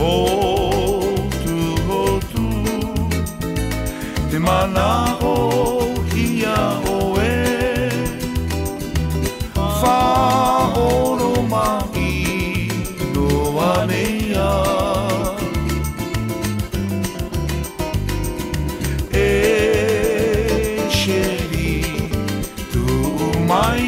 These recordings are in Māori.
Ho tu, tu, te mana ho ia o e, fa Wha oro mai no anea. E sheri tu mai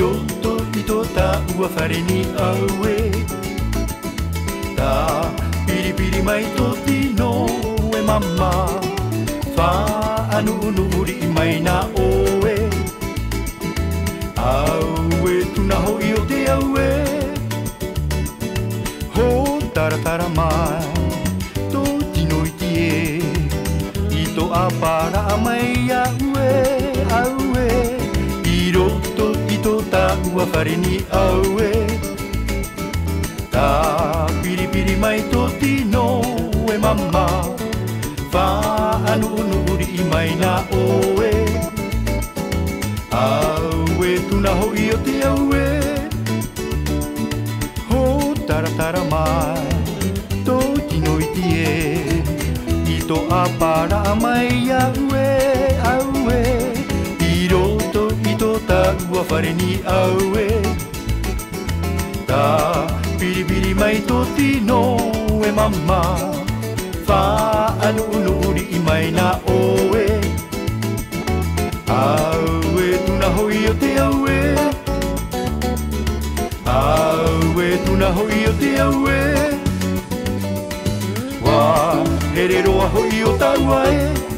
roto i tō tā ua whareni aue Tā piripiri mai tō tino e mamma Whā anu unu uri i mai nā oe Aue tuna ho i o te aue Ho taratara mai tō tino i tie I tō apara a mai a ue ua farini au e Tā piripiri mai tō tino e mama Whā anu unu uri i mai nā o e tuna ho i o te au Ho tara mai tō tino i tie Ito tō apara mai au ua whare ni au e Tā piripiri mai tō tino e mamma Whā anu unu uri i mai nā o e tuna hoi o te au e tuna hoi o te au e Wā he re roa hoi o tāua e